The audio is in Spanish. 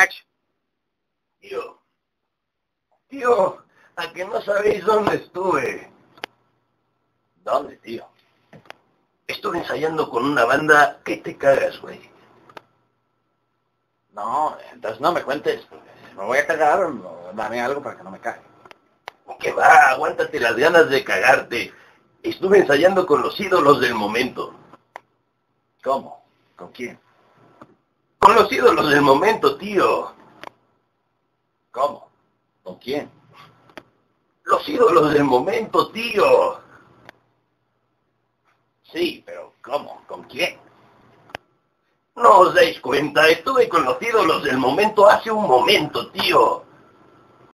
Action. Tío. Tío, a que no sabéis dónde estuve. ¿Dónde, tío? Estuve ensayando con una banda que te cagas, güey. No, entonces no me cuentes. Me voy a cagar, o dame algo para que no me cague. Que va, aguántate las ganas de cagarte. Estuve ensayando con los ídolos del momento. ¿Cómo? ¿Con quién? Los ídolos del momento, tío. ¿Cómo? ¿Con quién? Los ídolos del momento, tío. Sí, pero ¿cómo? ¿Con quién? No os dais cuenta, estuve con los ídolos del momento hace un momento, tío.